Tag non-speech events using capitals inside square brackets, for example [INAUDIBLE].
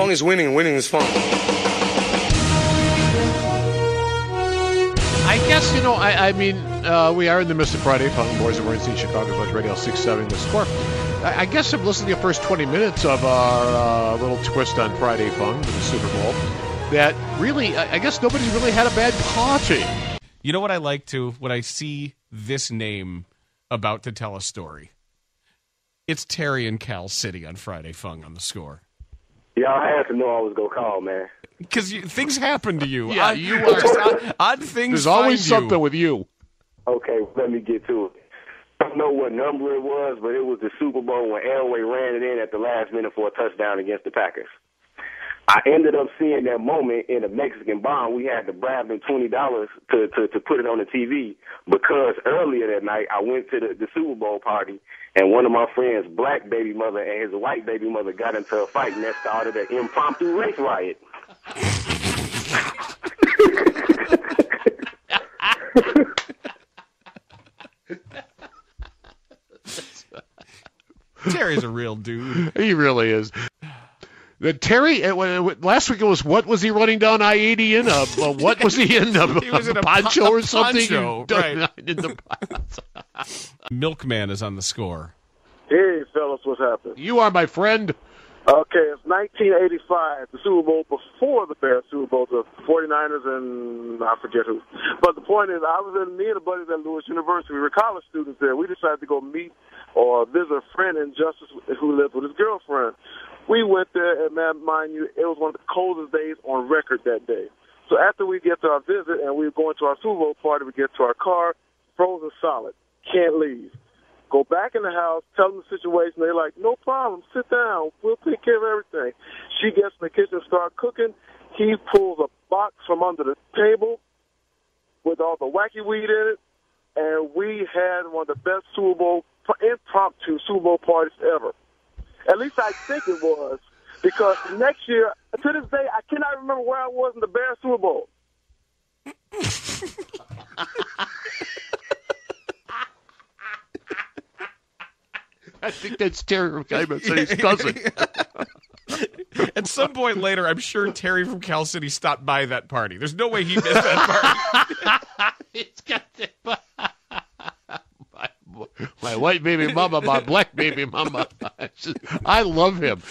Fun is winning. Winning is fun. I guess you know. I, I mean, uh, we are in the midst of Friday Fung. Boers and Bernstein, Chicago's West Radio 670 The Score. I, I guess I'm listening to the first 20 minutes of our uh, little twist on Friday Fung with the Super Bowl. That really, I, I guess nobody's really had a bad party. You know what I like to when I see this name about to tell a story? It's Terry and Cal City on Friday Fung on the score. Y'all had to know I was gonna call, man. Because things happen to you. Yeah, odd, you are- [LAUGHS] odd, odd things. There's always find you. something with you. Okay, let me get to it. I don't know what number it was, but it was the Super Bowl when Elway ran it in at the last minute for a touchdown against the Packers. I ended up seeing that moment in a Mexican bar. We had to bribe them twenty dollars to, to to put it on the TV because earlier that night I went to the, the Super Bowl party and one of my friends' black baby mother and his white baby mother got into a fight and that started an impromptu race riot. Terry's a real dude. He really is. The Terry uh, when- when- last week it was what was he running down I eighty in? Uh, uh, what was he in? A, [LAUGHS] He was in a poncho po- or something? poncho, right. [LAUGHS] In the- [LAUGHS] Milkman is on the score. Hey, fellas, what's happening? you are my friend. Okay, it's 1985, the Super Bowl before the Bears Super Bowl, the 49ers and I forget who. But the point is, I was in, me and a buddy at Lewis University. We were college students there. We decided to go meet or visit a friend in Justice who lived with his girlfriend. We went there, and man, mind you, it was one of the coldest days on record that day. So after we get to our visit and we were going to our Super Bowl party, we get to our car, frozen solid, can't leave. Go back in the house, tell them the situation. They're like, no problem, sit down. We'll take care of everything. She gets in the kitchen, start cooking. He pulls a box from under the table with all the wacky weed in it, and we had one of the best Super Bowl impromptu Super Bowl parties ever. At least I think it was, because next year, to this day, I cannot remember where I was in the Bears Super Bowl. [LAUGHS] I think that's Terry from Calumet City's cousin. [LAUGHS] At some point later, I'm sure Terry from Cal City stopped by that party. There's no way he missed that party. [LAUGHS] it's got the, my, my white baby mama, my black baby mama. [LAUGHS] I love him.